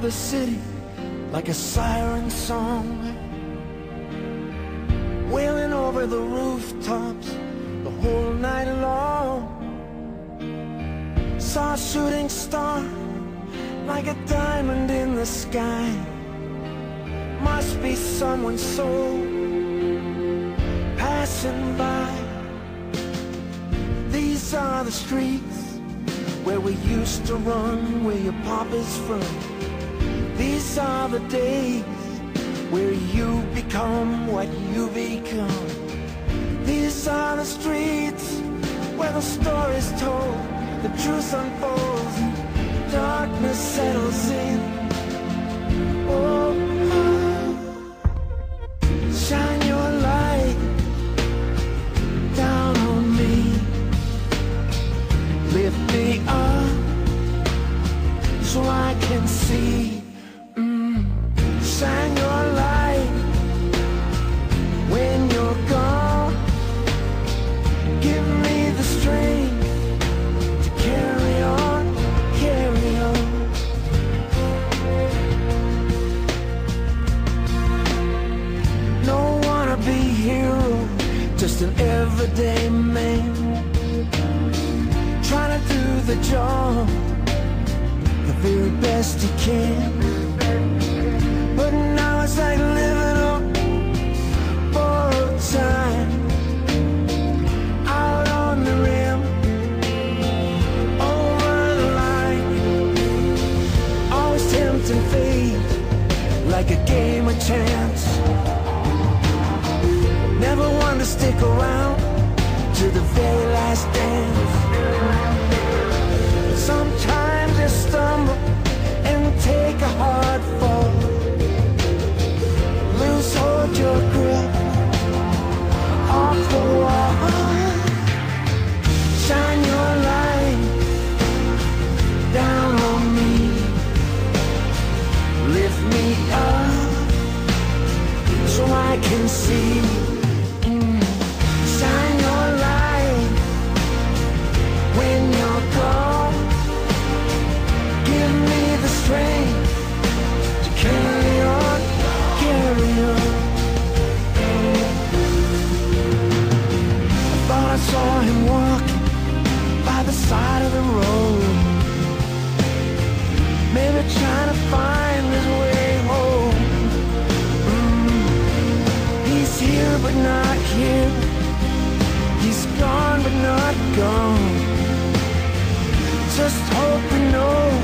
the city like a siren song. Wailing over the rooftops the whole night long. Saw a shooting star like a diamond in the sky. Must be someone's soul passing by. These are the streets where we used to run, where your papa's from These are the days where you become what you become These are the streets where the story's told The truth unfolds darkness settles in oh. shine your light down on me Lift me up so I can see. An everyday man trying to do the job the very best he can. But now it's like living stick around to the very last dance. Sometimes you stumble and take a hard fall. Lose hold your grip off the wall. Shine your light down on me. Lift me up so I can see. But not here. He's gone but not gone. Just hope he knows